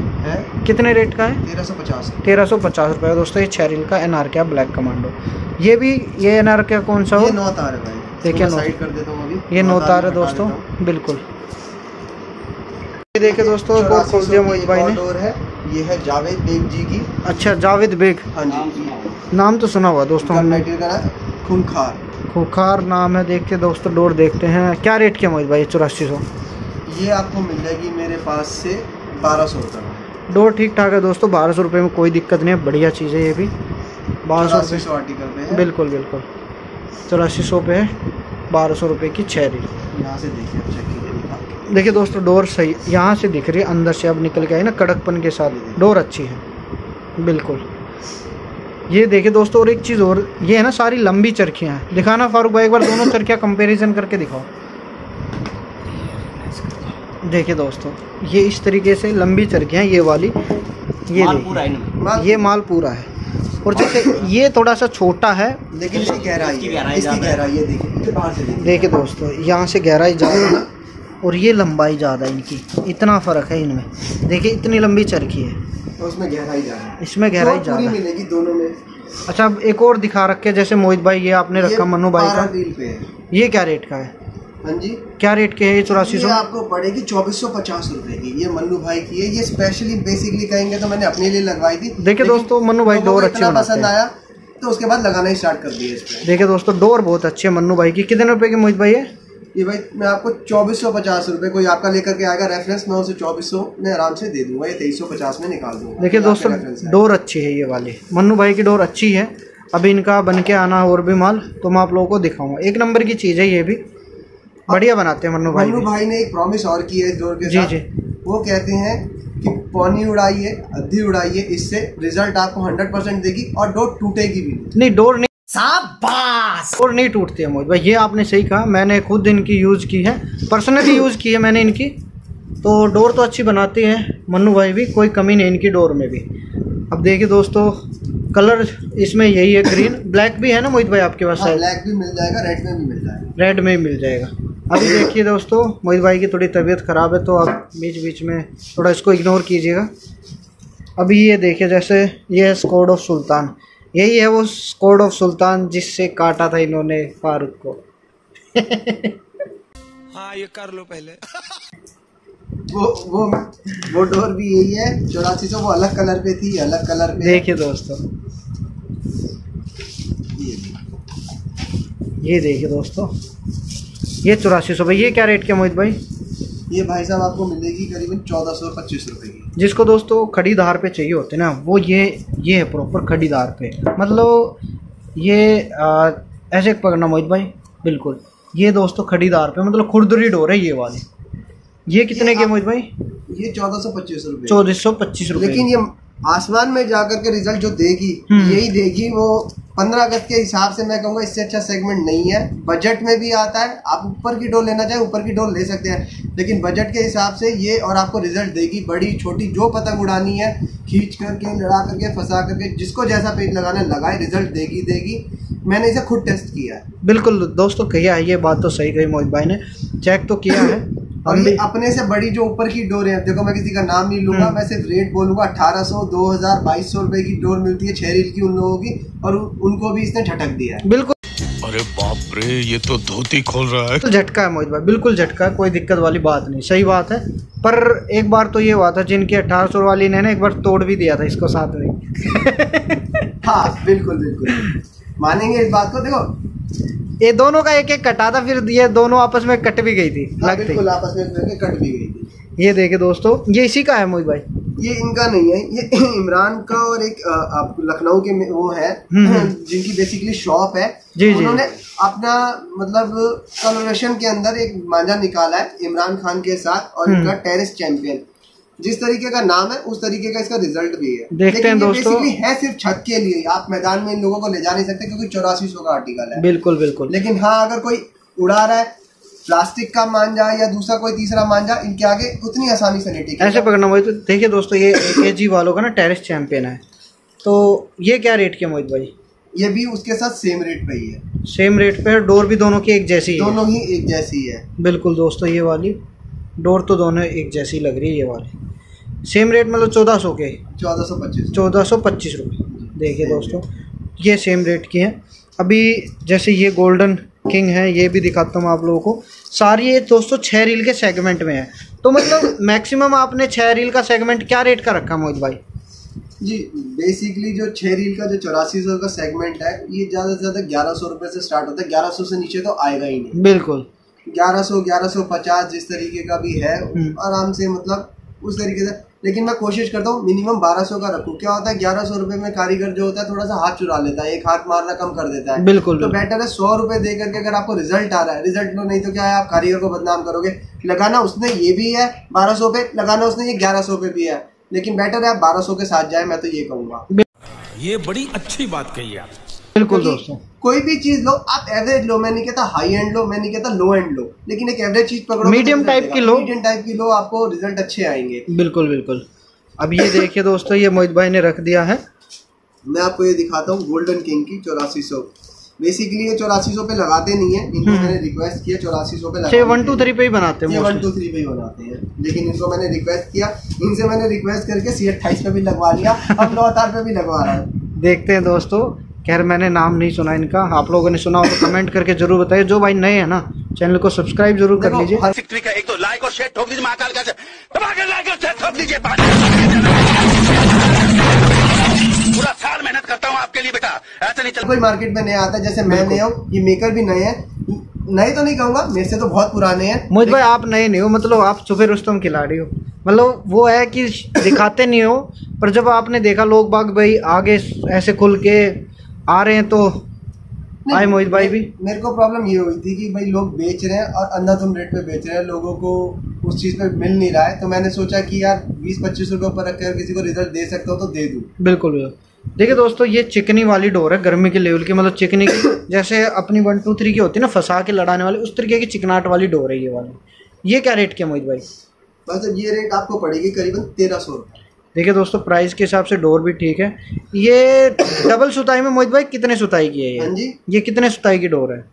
है? कितने रेट का है? तेरह सौ पचास। तेरह सौ पचास रुपये दोस्तों ये छः का एन आर के ब्लैक कमांडो ये भी ये एन आर के कौन सा हो? ये नौ तार है देखिए नौ- साइड कर देता हूँ अभी। ये नौ तार है दोस्तों बिल्कुल। ये देखिए दोस्तों एक और 8400 खोल दिया मोहित भाई ने है। ये है जावेद बेग जी की। अच्छा जावेद बेग। हाँ जी। नाम तो सुना हुआ दोस्तों हमने। खूंखार नाम है देख के दोस्तों डोर देखते हैं। क्या रेट के मोहित भाई चौरासी सौ? ये आपको मिल जाएगी मेरे पास से बारह सौ रुपये डोर ठीक ठाक है दोस्तों बारह सौ रुपये में कोई दिक्कत नहीं है बढ़िया चीज़ है ये भी। बारह सौ रुपये आर्टिकल पे है। बिल्कुल बिल्कुल। चौरासी सौ पे है बारह सौ रुपये की छः रील यहाँ से देखिए। देखिए दोस्तों डोर सही यहाँ से दिख रही है अंदर से अब निकल के आई ना कड़कपन के साथ। डोर अच्छी है। बिल्कुल। ये देखे दोस्तों और एक चीज़ और ये है ना सारी लंबी चरखियाँ हैं। दिखाना फारूक भाई एक बार दोनों चरखियाँ कंपैरिजन करके दिखाओ। देखिए दोस्तों ये इस तरीके से लंबी चरखियाँ ये वाली ये माल पूरा है ये माल पूरा है। और जैसे <coughs> ये थोड़ा सा छोटा है लेकिन इसकी गहराई इसकी गहराई है। ये देखिए से देखिए। देखिए दोस्तों यहाँ से गहराई ज़्यादा है और ये लंबाई ज़्यादा है इनकी। इतना फ़र्क है इनमें। देखिए इतनी लंबी चरखी है। और उसमें गहराई इसमें गहराई पूरी है। मिलेगी दोनों में। अच्छा अब एक और दिखा रखे जैसे मोहित भाई ये आपने ये रखा मनु भाई का। रील पे है। ये क्या रेट का है? हाँ जी। क्या रेट के है ये चौरासी सौ? आपको पड़ेगी चौबीस सौ पचास रुपए की। ये मन्नू भाई की है। ये स्पेशली बेसिकली कहेंगे तो मैंने अपने लिए लगवाई थी। देखिए दोस्तों, मन्नू भाई डोर अच्छी पसंद आया तो उसके बाद लगाना ही स्टार्ट कर दिया देखिए दोस्तों डोर बहुत अच्छी है मन्नू भाई की। कितने रुपए की मोहित भाई है? ये भाई मैं आपको चौबीस सौ पचास रुपए कोई आपका लेकर के आएगा रेफरेंस मैं उसे चौबीस सौ में आराम से दे दूँगा ये तेईस सौ पचास में निकाल दूँगा। देखिए दोस्तों डोर अच्छी है ये वाली। मन्नू भाई की डोर अच्छी है। अभी इनका बन के आना और भी माल तो मैं आप लोगों को दिखाऊँगा। एक नंबर की चीज़ है ये भी। बढ़िया बनाते हैं मन्नू भाई मन्नू भाई ने एक प्रॉमिस और की है इस डोर के जी, जी। वो कहते हैं कि पौनी उड़ाइए अद्धी उड़ाइए इससे रिज़ल्ट आपको हंड्रेड परसेंट देगी और डोर टूटेगी भी। नहीं। नहीं डोर नहीं डोर नहीं टूटती है मोहित भाई ये आपने सही कहा मैंने खुद इनकी यूज़ की है। पर्सनली यूज़ की है मैंने इनकी। तो डोर तो अच्छी बनाती है मन्नू भाई भी कोई कमी नहीं इनकी डोर में भी। अब देखिए दोस्तों कलर इसमें यही है ग्रीन ब्लैक भी है ना मोहित भाई आपके पास हाँ ब्लैक भी मिल जाएगा रेड में भी मिल जाएगा। रेड में ही मिल जाएगा। अभी देखिए दोस्तों मोहित भाई की थोड़ी तबीयत ख़राब है तो आप बीच बीच में थोड़ा इसको इग्नोर कीजिएगा। अभी ये देखिए जैसे ये है स्कोड ऑफ़ सुल्तान यही है वो स्कोड ऑफ़ सुल्तान जिससे काटा था इन्होंने फारूक को। हाँ ये कर लो पहले। वो वो वो डोर भी यही है चौरासी सौ वो अलग कलर पे थी अलग कलर पे। देखिए दोस्तों। ये। ये देखिए दोस्तों। ये चौरासी सौ भाई ये क्या रेट के मोहित भाई? ये भाई साहब आपको मिलेगी करीबन चौदह सौ पच्चीस रुपये की। जिसको दोस्तों खड़ी धार पे चाहिए होते ना वो ये ये है प्रॉपर खड़ीदार पे। मतलब ये आ, ऐसे पकड़ना मोहित भाई बिल्कुल। ये दोस्तों खड़ी धार पे मतलब खुरदरी डोर है ये वाली। ये कितने ये के मोहित भाई? ये चौदह सौ पच्चीस रुपये। चौदह सौ पच्चीस रुपये। लेकिन ये आसमान में जाकर के रिज़ल्ट जो देगी हम्म। यही देगी वो पंद्रह अगस्त के हिसाब से मैं कहूँगा इससे अच्छा सेगमेंट नहीं है। बजट में भी आता है आप ऊपर की डोर लेना चाहें ऊपर की डोल ले सकते हैं। लेकिन बजट के हिसाब से ये और आपको रिज़ल्ट देगी बड़ी छोटी जो पतंग उड़ानी है खींच करके लड़ा करके फंसा करके जिसको जैसा पेज लगाना लगाए रिज़ल्ट देगी देगी। मैंने इसे खुद टेस्ट किया है। बिल्कुल दोस्तों किया है ये बात तो सही कही मोहित भाई ने। चेक तो किया है। और ये अपने से बड़ी जो ऊपर की डोर है देखो मैं किसी का नाम नहीं लूँगा हम्म। मैं सिर्फ़ रेट बोलूँगा अठारह सौ दो हज़ार बाईस सौ रुपए की डोर मिलती है छह रील की उन लोगों की और उनको भी इसने झटक दिया है। बिल्कुल। अरे बाप रे ये तो धोती खोल रहा है। झटका है मोहित भाई बिल्कुल झटका है कोई दिक्कत वाली बात नहीं सही बात है। पर एक बार तो ये हुआ था जिनकी अठारह सौ वाली ने ना एक बार तोड़ भी दिया था इसको साथ में। हाँ बिल्कुल बिल्कुल। मानेंगे इस बात को देखो ये दोनों का एक एक कटा था फिर ये दोनों आपस में कट भी गई थी हाँ, लगती आपस में कट भी गई थी ये देखे दोस्तों ये इसी का है मोहित भाई ये इनका नहीं है ये <clears throat> इमरान का और एक आप लखनऊ के वो है हम्म, हम्म। <clears throat> जिनकी बेसिकली शॉप है जी, जी। उन्होंने अपना मतलब कलोरेशन के अंदर एक मांझा निकाला है इमरान खान के साथ और हम्म। इनका टेरिस चैंपियन जिस तरीके का नाम है उस तरीके का इसका रिज़ल्ट भी है। देखते हैं दोस्तों। बेसिकली है सिर्फ़ छत के लिए। आप मैदान में इन लोगों को ले जा नहीं सकते क्योंकि चौरासी सौ का आर्टिकल है। बिल्कुल बिल्कुल। लेकिन हाँ अगर कोई उड़ा रहा है प्लास्टिक का मान मांझा या दूसरा कोई तीसरा मान मांझा इनके आगे उतनी आसानी से नहीं ऐसे पकड़ना मोहित देखिए दोस्तों ये के जी वालों का ना टेरिस चैंपियन है। तो ये क्या रेट के मोहित भाई? ये भी उसके साथ सेम रेट पे ही है। सेम रेट पे है डोर भी दोनों की एक जैसी है दोनों ही एक जैसी है। बिल्कुल दोस्तों ये वाली। डोर तो दोनों एक जैसी लग रही है ये वाली। सेम रेट मतलब चौदह सौ के। चौदह सौ पच्चीस। चौदह सौ पच्चीस रुपये देखिए दोस्तों ये सेम रेट की हैं। अभी जैसे ये गोल्डन किंग है ये भी दिखाता हूँ आप लोगों को। सारी ये दोस्तों छः रील के सेगमेंट में है। तो मतलब मैक्सिमम आपने छः रील का सेगमेंट क्या रेट का रखा मोहित भाई? जी बेसिकली जो छः रील का जो चौरासी सौ का सेगमेंट है ये ज़्यादा से ज़्यादा ग्यारह सौ रुपये से स्टार्ट होता है। ग्यारह सौ से नीचे तो आएगा ही नहीं। बिल्कुल। ग्यारह सौ ग्यारह सौ पचास जिस तरीके का भी है हम्म। आराम से मतलब उस तरीके से। लेकिन मैं कोशिश करता हूँ मिनिमम बारह सौ का रखूँ। क्या होता है ग्यारह सौ रुपये में कारीगर जो होता है थोड़ा सा हाथ चुरा लेता है एक हाथ मारना कम कर देता है। बिल्कुल तो बेटर है सौ रुपए दे करके अगर आपको रिज़ल्ट आ रहा है रिज़ल्ट लो नहीं तो क्या है आप कारीगर को बदनाम करोगे। लगाना उसने ये भी है बारह सौ पे लगाना उसने ये ग्यारह सौ पे भी है। लेकिन बेटर है आप बारह सौ के साथ जाए मैं तो ये कहूँगा। ये बड़ी अच्छी बात कही आप बिल्कुल दोस्तों। कोई भी चीज़ लो आप एवरेज लो मैं नहीं कहता हाई एंड लो मैं नहीं कहता लो एंड लो लेकिन एक एवरेज चीज़ पकड़ो Medium type की लो। मीडियम टाइप की लो आपको रिज़ल्ट अच्छे आएँगे। बिल्कुल बिल्कुल। अब ये देखिए दोस्तों ये मोहित भाई ने रख दिया है। मैं आपको ये दिखाता हूँ गोल्डन किंग की चौरासी सौ। बेसिकली ये चौरासी सौ पे लगाते नहीं है इनको मैंने रिक्वेस्ट किया चौरासी सौ पे छः वन टू थ्री पे ही बनाते हैं वन टू थ्री पे ही बनाते हैं। लेकिन इनको मैंने रिक्वेस्ट किया इनसे मैंने रिक्वेस्ट करके सी अट्ठाईस पे भी लगवा लिया अब नौ पे भी लगवा रहा हूँ। देखते हैं दोस्तों खैर मैंने नाम नहीं सुना इनका। आप लोगों ने सुना हो तो कमेंट करके ज़रूर बताइए। जो भाई नए हैं ना चैनल को सब्सक्राइब ज़रूर कर लीजिए। हर ट्रिक एक तो लाइक और शेयर ठोक दीजिए महाकाल का लाइक और शेयर ठोक दीजिए पूरा साल मेहनत करता हूँ आपके लिए बेटा। ऐसे नहीं चल कोई मार्केट में नया आता है जैसे मैं नया हूँ ये मेकर भी नए हैं। नए तो नहीं कहूँगा मेरे से तो बहुत पुराने हैं। मोहित भाई आप नए नहीं हो मतलब आप छुपे रुस्तम खिलाड़ी हो। मतलब वो है कि दिखाते नहीं हो पर जब आपने देखा लोग बाग भाई आगे ऐसे खुल के आ रहे हैं तो आए मोहित भाई भी। मेरे को प्रॉब्लम ये हुई थी कि भाई लोग बेच रहे हैं और अंधाधुन रेट पे बेच रहे हैं लोगों को उस चीज़ पे मिल नहीं रहा है। तो मैंने सोचा कि यार बीस पच्चीस रुपए ऊपर रखकर किसी को रिज़ल्ट दे सकता हूँ तो दे दूँ। बिल्कुल बिल्कुल। देखिए दोस्तों ये चिकनी वाली डोर है गर्मी के लेवल की मतलब चिकनी की <coughs> जैसे अपनी वन टू थ्री की होती है ना फंसा के लड़ाने वाली उस तरीके की चिकनाट वाली डोर है ये वाली। ये क्या रेट की मोहित भाई? अब ये रेट आपको पड़ेगी करीबन तेरह सौ रुपये देखिए दोस्तों प्राइस के हिसाब से डोर भी ठीक है। ये डबल सुताई में मोहित भाई कितने सुताई की है हाँ ये जी। ये कितने सुताई की डोर है?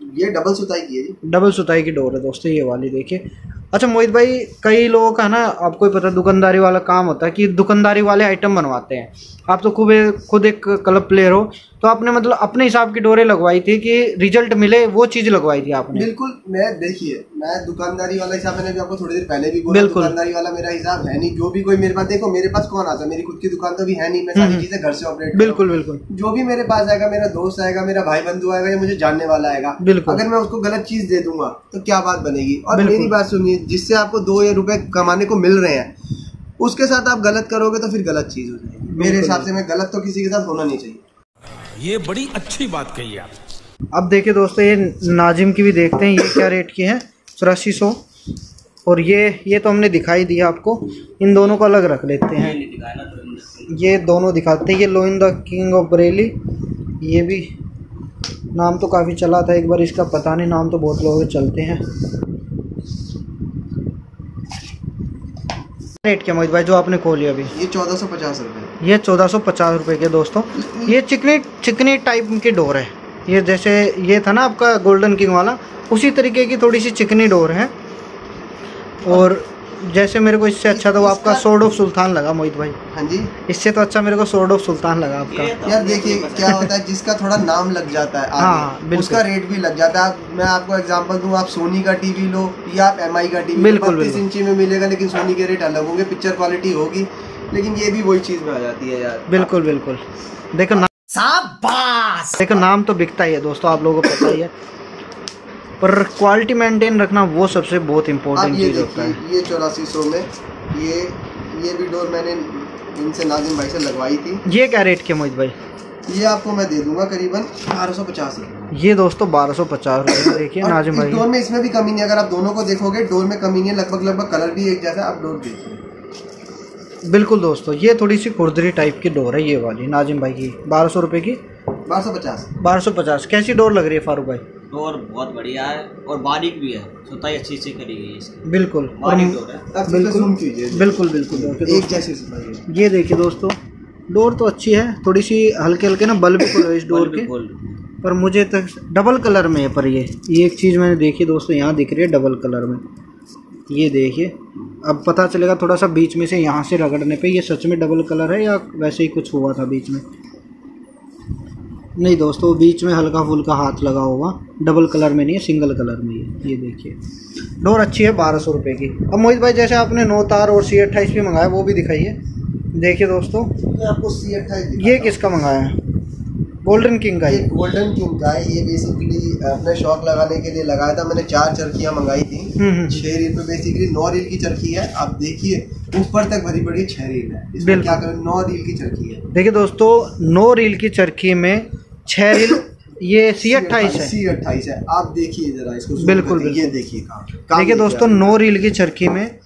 ये डबल सुताई की है जी। डबल सुताई की डोर है दोस्तों ये वाली देखिए। अच्छा मोहित भाई कई लोगों का ना आपको ही पता दुकानदारी वाला काम होता है कि दुकानदारी वाले आइटम बनवाते हैं। आप तो खूब खुद एक क्लब प्लेयर हो तो आपने मतलब अपने हिसाब की डोरे लगवाई थी कि रिज़ल्ट मिले वो चीज़ लगवाई थी आपने? बिल्कुल मैं देखिए मैं दुकानदारी वाला हिसाब मैंने भी आपको थोड़ी देर पहले भी बोला बिल्कुल। दुकानदारी वाला मेरा हिसाब है नहीं जो भी कोई मेरे पास देखो मेरे पास कौन आता मेरी खुद की दुकान तो भी है नहीं मैं सारी हम्म। चीज़ें घर से ऑपरेट बिल्कुल बिल्कुल। जो भी मेरे पास आएगा मेरा दोस्त आएगा मेरा भाई बंधु आएगा या मुझे जानने वाला आएगा बिल्कुल। अगर मैं उसको गलत चीज़ दे दूँगा तो क्या बात बनेगी? और मेरी बात सुनिए जिससे आपको दो या रुपए कमाने को मिल रहे हैं उसके साथ आप गलत करोगे तो फिर गलत चीज़ हो जाएगी। मेरे हिसाब से मैं गलत तो किसी के साथ होना नहीं चाहिए। ये बड़ी अच्छी बात कही आप अब देखिए दोस्तों ये नाजिम की भी देखते हैं ये क्या रेट की है? चौरासी सौ। और ये ये तो हमने दिखाई दिया आपको। इन दोनों को अलग रख लेते हैं। ये दोनों दिखाते हैं। ये lion the king of Bareilly. ये भी नाम तो काफ़ी चला था एक बार इसका पता नहीं नाम तो बहुत लोगों के चलते हैं। रेट क्या मोहित भाई जो आपने खोली अभी। ये चौदह सौ पचास रुपये ये चौदह सौ पचास रुपये के दोस्तों। ये चिकनी चिकनी टाइप की डोर है। ये जैसे ये था ना आपका गोल्डन किंग वाला उसी तरीके की थोड़ी सी चिकनी डोर है। और जैसे मेरे को इससे अच्छा तो वो आपका सोर्ड ऑफ़ सुल्तान लगा मोहित भाई। हाँ जी। इससे तो अच्छा मेरे को सोर्ड ऑफ़ सुल्तान लगा आपका। तो यार देखिए क्या होता है जिसका थोड़ा नाम लग जाता है हाँ। उसका रेट भी लग जाता है। आप- मैं आपको एग्जांपल दूँ आप सोनी का टीवी लो या आप एम का टीवी बिल्कुल, बत्तीस इंची में मिलेगा लेकिन सोनी के रेट अलग होंगे पिक्चर क्वालिटी होगी लेकिन ये भी वही चीज़ में आ जाती है यार। बिल्कुल बिल्कुल। देखो नाम देखो नाम तो बिकता ही है दोस्तों आप लोगों को पता ही है। पर क्वालिटी मेंटेन रखना वो सबसे बहुत इम्पोर्टेंट चीज़ होता है। ये चौरासी सौ में ये ये भी डोर मैंने इनसे नाजिम भाई से लगवाई थी। ये क्या रेट के मोहित भाई? ये आपको मैं दे दूँगा करीबन बारह सौ पचास ये दोस्तों बारह सौ पचास रुपये देखिए नाजिम भाई। डोर में इसमें भी कमी नहीं अगर आप दोनों को देखोगे डोर में कमी नहीं है लगभग लगभग कलर भी एक जैसा आप डोर देखिए। बिल्कुल दोस्तों ये थोड़ी सी खुरदरी टाइप की डोर है ये वाली नाजिम भाई की बारह सौ रुपये की? बारह सौ पचास। बारह सौ पचास कैसी डोर लग रही है फारूक भाई? डोर बहुत बढ़िया है और बारीक भी है। सुताई अच्छी से करी गई है बिल्कुल। बारीक डोर है। बिल्कुल। बिल्कुल बिल्कुल बिल्कुल। एक जैसी है। ये देखिए दोस्तों डोर तो अच्छी है थोड़ी सी हल्के हल्के ना बल्ब भी खुल इस <coughs> डोर के। पर मुझे तक डबल कलर में है पर ये। ये एक चीज़ मैंने देखी दोस्तों यहाँ दिख रही है डबल कलर में। ये देखिए अब पता चलेगा थोड़ा सा बीच में से यहाँ से रगड़ने पे ये सच में डबल कलर है या वैसे ही कुछ हुआ था बीच में? नहीं दोस्तों बीच में हल्का फुल्का हाथ लगा होगा। डबल कलर में नहीं है सिंगल कलर में है ये देखिए। डोर अच्छी है बारह सौ रुपये की। अब मोहित भाई जैसे आपने नौ तार और सी अट्ठाईस भी मंगाया वो भी दिखाइए। देखिए दोस्तों। ये आपको सी अट्ठाईस ये किसका मंगाया है? गोल्डन किंग का ये ये गोल्डन किंग का है। ये बेसिकली अपने शौक लगाने के लिए लगाया था। मैंने चार चरखियाँ मंगाई थी। हम्म, हम्म। छह रील पे बेसिकली नौ रील की चरखी है। आप देखिए ऊपर तक भरी पड़ी है, छह रील है। क्या करें? नौ रील की चरखी है। देखिए दोस्तों नौ रील की चरखी में छह रील ये सी अट्ठाईस है। सी अट्ठाईस है। आप देखिए जरा इसको बिल्कुल, ये देखिए देखिए दोस्तों। नौ रील की चरखी में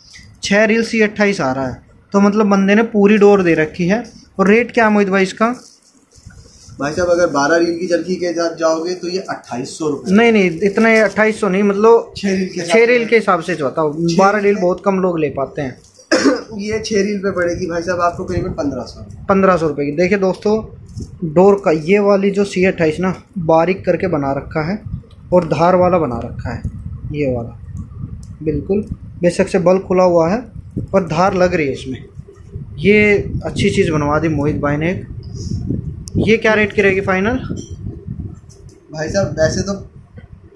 छह रील सी अट्ठाईस आ रहा है। तो मतलब बंदे ने पूरी डोर दे रखी है। और रेट क्या मोहित भाई इसका? भाई साहब अगर बारह रील की चरखी के साथ जाओगे तो ये अट्ठाईस सौ रुपये नहीं नहीं इतना अट्ठाईस सौ नहीं मतलब छह रील के छह रील के हिसाब से बताओ बारह रील बहुत कम लोग ले पाते हैं। <coughs> ये छह रील पे पड़ेगी भाई साहब आपको करीबन पंद्रह सौ। पंद्रह सौ रुपये की। देखिए दोस्तों डोर का ये वाली जो सी अट्ठाईस ना बारीक करके बना रखा है और धार वाला बना रखा है ये वाला। बिल्कुल बेशक से बल्ब खुला हुआ है पर धार लग रही है इसमें। ये अच्छी चीज़ बनवा दी मोहित भाई ने एक। ये क्या रेट की रहेगी फाइनल भाई साहब वैसे तो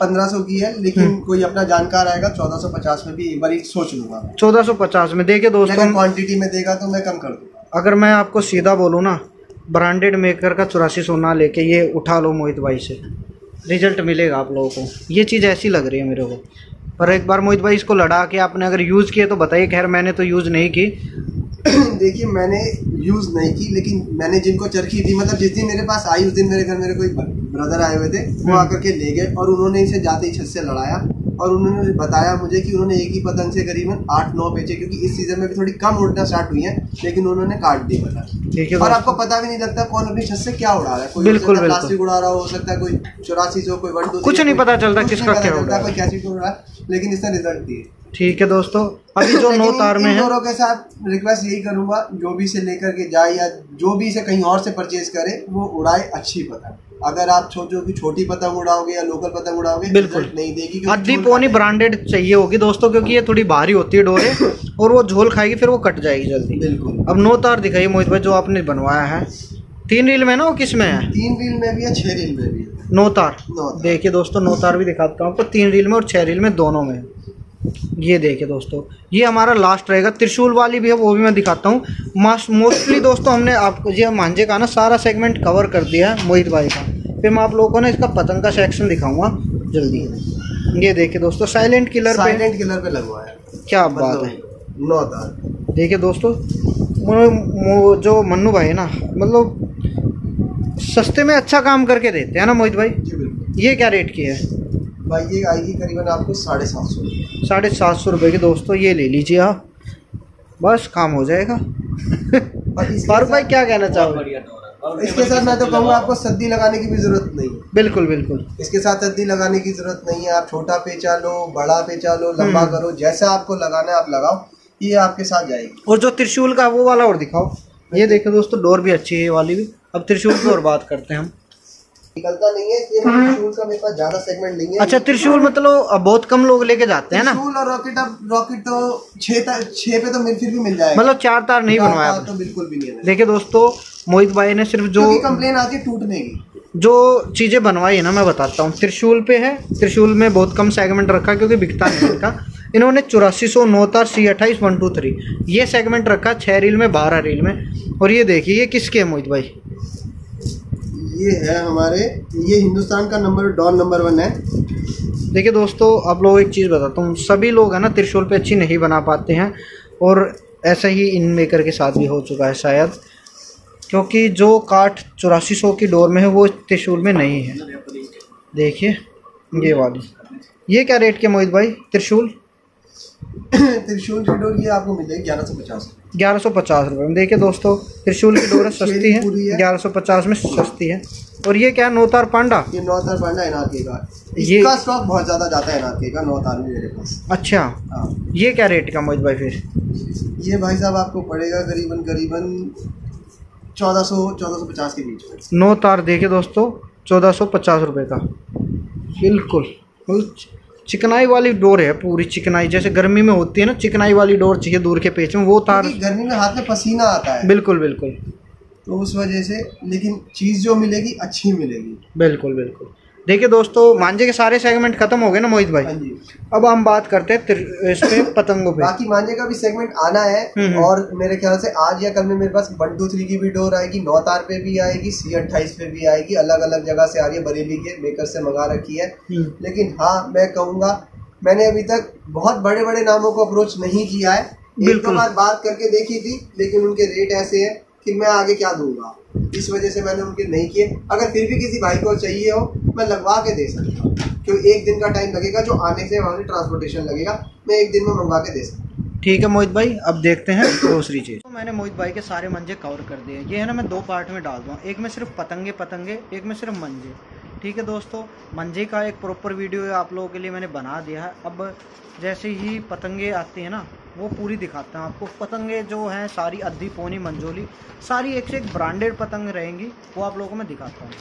पंद्रह सौ की है लेकिन हम्म। कोई अपना जानकार आएगा चौदह सौ पचास में भी एक बार सोच लूँगा। चौदह सौ पचास में देखे दोस्तों। क्वांटिटी में देगा तो मैं कम कर दूँगा। अगर मैं आपको सीधा बोलूँ ना ब्रांडेड मेकर का चौरासी सोना लेके ये उठा लो मोहित भाई से। रिज़ल्ट मिलेगा आप लोगों को। ये चीज़ ऐसी लग रही है मेरे को। पर एक बार मोहित भाई इसको लड़ा के आपने अगर यूज़ किया तो बताइए खैर मैंने तो यूज़ नहीं की। <clears throat> देखिए मैंने यूज़ नहीं की लेकिन मैंने जिनको चरखी दी मतलब जिस दिन मेरे पास आई उस दिन मेरे घर मेरे कोई ब्रदर आए हुए थे वो हम्म। आकर के ले गए और उन्होंने इसे जाते ही छत से लड़ाया। और उन्होंने बताया मुझे कि उन्होंने एक ही पतंग से करीबन आठ नौ बेचे क्योंकि इस सीज़न में भी थोड़ी कम उड़ना स्टार्ट हुई है लेकिन उन्होंने काट दी पतंग। ठीक है और आपको पता भी नहीं लगता कौन अपनी छत से क्या उड़ा रहा है? कोई बिल्कुल। प्लास्टिक उड़ा रहा हो सकता है कोई चौरासी सौ कोई वन कुछ नहीं पता चलता किसका क्या उड़ा कोई कैसी उड़ रहा है लेकिन इसने रिज़ल्ट दिए। ठीक है दोस्तों। अभी जो नौ तार में है। दोनों के साथ रिक्वेस्ट यही करूँगा जो भी इसे लेकर के जाए या जो भी इसे कहीं और से परचेज करे वो उड़ाए अच्छी पतंग। अगर आप सोचो कि छोटी पतंग उड़ाओगे या लोकल पतंग उड़ाओगे बिल्कुल। नहीं देगी झोल पौनी। ब्रांडेड चाहिए होगी दोस्तों क्योंकि ये थोड़ी भारी होती है डोरे <laughs> और वो झोल खाएगी फिर वो कट जाएगी जल्दी। बिल्कुल। अब नौ तार दिखाइए मोहित भाई जो आपने बनवाया है। तीन रील में ना वो किसमें है? तीन रील में भी है छह रील में भी है। नौ तार नौ तार। देखिए दोस्तों नौ तार भी दिखाता हूँ आपको तीन रील में और छह रील में दोनों में। ये देखिए दोस्तों ये हमारा लास्ट रहेगा। त्रिशूल वाली भी है वो भी मैं दिखाता हूँ। मोस्टली दोस्तों हमने आपको ये मांझे का ना सारा सेगमेंट कवर कर दिया है मोहित भाई का। फिर मैं आप लोगों को ना इसका पतंग का सेक्शन दिखाऊँगा जल्दी। ये देखिए दोस्तों साइलेंट किलर साइलेंट किलर पे लगवाया है। क्या बात है। मतलब नौ देखिए दोस्तों जो मन्नू भाई है ना मतलब सस्ते में अच्छा काम करके देते हैं ना मोहित भाई? ये क्या रेट की है? भाई ये आएगी करीबन आपको साढ़े सात सौ रुपये। साढ़े सात सौ रुपये के दोस्तों ये ले लीजिए आप। बस काम हो जाएगा। फारूक भाई क्या कहना चाहोगे? बढ़िया डोर इसके साथ मैं तो कहूँगा आपको सद्दी लगाने की भी ज़रूरत नहीं है। बिल्कुल बिल्कुल। इसके साथ सद्दी लगाने की ज़रूरत नहीं है। आप छोटा पेचा लो बड़ा पेचा लो लंबा हम्म। करो जैसा आपको लगाना है आप लगाओ। ये आपके साथ जाएगी। और जो त्रिशूल का वो वाला और दिखाओ। ये देखो दोस्तों डोर भी अच्छी है ये वाली भी। अब त्रिशूल की और बात करते हैं हम। निकलता नहीं है इसलिए मैं त्रिशूल का मेरे पास ज़्यादा सेगमेंट नहीं है। अच्छा त्रिशूल मतलब बहुत कम लोग लेके जाते हैं ना? त्रिशूल और रॉकेट अब रॉकेट तो छह छह पे तो मिल फिर भी मिल जाएगा। मतलब चार तार नहीं बनवाया तो बिल्कुल भी नहीं है। देखिए दोस्तों मोहित भाई ने सिर्फ़ जो क्योंकि कंप्लेन आती है टूटने की जो चीज़ें बनवाई है ना मैं बताता हूँ। त्रिशूल पे है त्रिशूल में बहुत कम सेगमेंट रखा क्योंकि बिकता नहीं है इनका। इन्होंने चौरासी सौ नौ तार सी अट्ठाईस वन टू थ्री ये सेगमेंट रखा छः रील में बारह रील में। और ये देखिए ये किसके है मोहित भाई? ये है हमारे ये हिंदुस्तान का नंबर डॉन नंबर वन है। देखिए दोस्तों आप लोग एक चीज़ बताता हूँ। सभी लोग है ना त्रिशूल पे अच्छी नहीं बना पाते हैं और ऐसा ही इन मेकर के साथ भी हो चुका है शायद क्योंकि जो काठ चौरासी सौ की डोर में है वो त्रिशूल में नहीं है। देखिए ये वाली। ये क्या रेट के मोहित भाई? त्रिशूल? <coughs> त्रिशूल की डोर ये आपको मिलेगी ग्यारह सौ पचास। ग्यारह सौ पचास रुपये में। देखिए दोस्तों त्रिशूल की डोर सस्ती है ग्यारह सौ पचास में सस्ती है। और ये क्या नौतार पांडा? ये नौ तार पांडा एनआरके का। ये- इसका स्टॉक बहुत ज़्यादा जाता है एनआरके का नौ तार में मेरे पास। अच्छा हाँ। ये क्या रेट का मोहित भाई फिर? ये भाई साहब आपको पड़ेगा करीबन करीबन चौदह सौ चौदह सौ पचास के बीच में। नौ तार देखिए दोस्तों चौदह सौ पचास रुपये का। बिल्कुल। चिकनाई वाली डोर है पूरी चिकनाई जैसे गर्मी में होती है ना चिकनाई वाली डोर चाहिए दूर के पेच में वो तार गर्मी में हाथ में पसीना आता है। बिल्कुल बिल्कुल। तो उस वजह से लेकिन चीज़ जो मिलेगी अच्छी मिलेगी। बिल्कुल बिल्कुल। देखिए दोस्तों मांझे के सारे सेगमेंट खत्म हो गए ना मोहित भाई? हाँ अब हम बात करते हैं इस पे <laughs> पतंगों पे। बाकी मांझे का भी सेगमेंट आना है हम्म। और मेरे ख्याल से आज या कल में मेरे पास वन टू थ्री की भी डोर आएगी नौ तार पे भी आएगी सी अट्ठाईस पे भी आएगी अलग अलग जगह से आ रही है बरेली के मेकर से मंगा रखी है। हम्म, लेकिन हाँ मैं कहूँगा मैंने अभी तक बहुत बड़े बड़े नामों को अप्रोच नहीं किया है। एक बिल्कुल। बार बात करके देखी थी लेकिन उनके रेट ऐसे हैं। कि मैं आगे क्या दूँगा? इस वजह से मैंने उनके नहीं किए। अगर फिर भी किसी भाई को चाहिए हो, मैं लगवा के दे सकता हूँ। क्यों? एक दिन का टाइम लगेगा जो आने से वहाँ से ट्रांसपोर्टेशन लगेगा, मैं एक दिन में मंगवा के दे सकता हूँ। ठीक है मोहित भाई, अब देखते हैं दूसरी चीज़। तो मैंने मोहित भाई के सारे मंजे कवर कर दिए। ये है ना, मैं दो पार्ट में डाल दूँ। एक में सिर्फ़ पतंगे पतंगे एक में सिर्फ़ मंजे। ठीक है दोस्तों? मंजे का एक प्रॉपर वीडियो आप लोगों के लिए मैंने बना दिया है। अब जैसे ही पतंगे आती हैं ना, वो पूरी दिखाते हैं आपको। पतंगे जो हैं, सारी अद्धी पोनी मंजोली, सारी एक से एक ब्रांडेड पतंग रहेंगी, वो आप लोगों को मैं दिखाता हूँ।